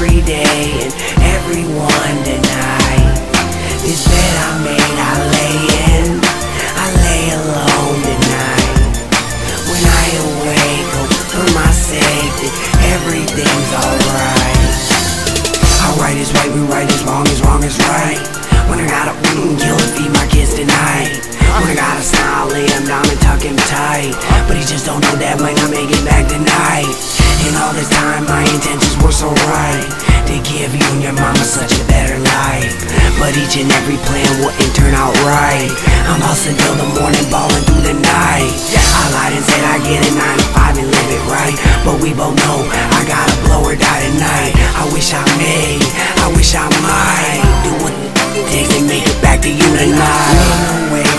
every day and everyone tonight. This bed I made, I lay in, I lay alone tonight. When I awake, hope for my sake everything's alright. How right is right we right is wrong as wrong is right. When I gotta mm, kill and feed my kids tonight. When I fucking tight. But he just don't know that might not make it back tonight. And all this time my intentions were so right To give you and your mama such a better life. But each and every plan wouldn't turn out right. I'm hustling till the morning, balling through the night. I lied and said I get a 9 to 5 and live it right. But we both know I gotta blow or die tonight. I wish I may, I wish I might Do what it takes to make it back to you tonight.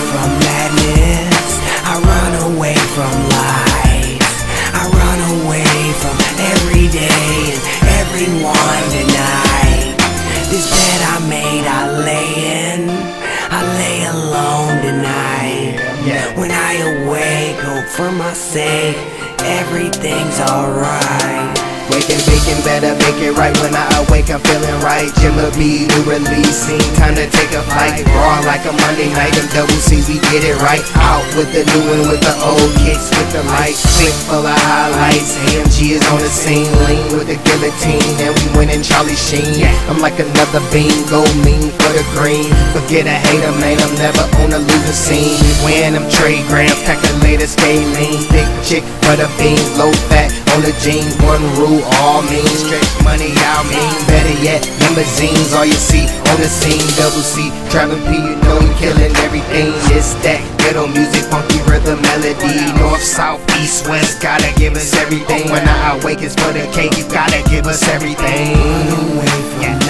For my sake, everything's alright. Waking, baking, better make it right when I awake. I'm feeling right. Jimmer B, new releasing. Time to take a flight. Raw like a Monday night. Them double C's, we get it right. Out with the new and with the old kicks, with the lights. Click full of highlights. AMG is on the scene. Lean with the guillotine. And we winning Charlie Sheen. I'm like another bean. Go mean for the green. Forget a hater, man. I'm never on the losing scene. When I'm trade grams, calculator, scalene. Thick chick, butter beans, low fat on the jeans. One rule all means stretch money out mean better yet limousines all you see on the scene double C traveling P you know you killing everything it's that ghetto music funky rhythm melody north south east west gotta give us everything when I awake it's for the cake you gotta give us everything Run